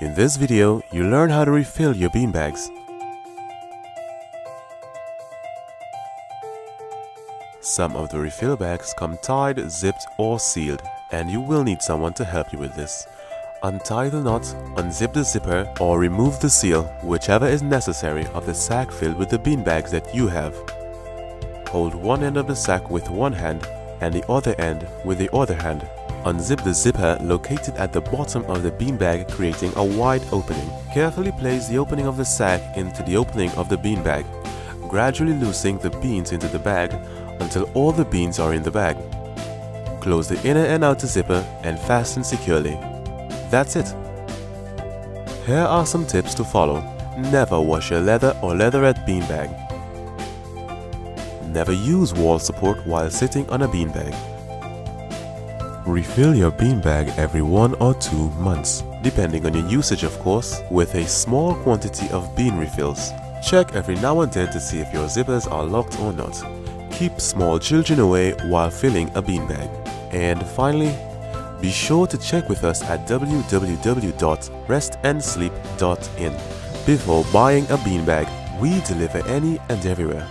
In this video, you learn how to refill your beanbags. Some of the refill bags come tied, zipped or sealed and you will need someone to help you with this. Untie the knot, unzip the zipper or remove the seal, whichever is necessary of the sack filled with the beanbags that you have. Hold one end of the sack with one hand and the other end with the other hand. Unzip the zipper located at the bottom of the beanbag creating a wide opening. Carefully place the opening of the sack into the opening of the beanbag, gradually loosening the beans into the bag until all the beans are in the bag. Close the inner and outer zipper and fasten securely. That's it. Here are some tips to follow. Never wash your leather or leatherette beanbag. Never use wall support while sitting on a beanbag. Refill your beanbag every one or two months, depending on your usage of course, with a small quantity of bean refills. Check every now and then to see if your zippers are locked or not. Keep small children away while filling a beanbag. And finally, be sure to check with us at www.restnsleep.in before buying a beanbag. We deliver any and everywhere.